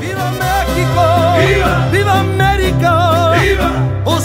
¡Viva México! ¡Viva! ¡Viva América! ¡Viva! Oh,